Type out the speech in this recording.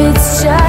it's just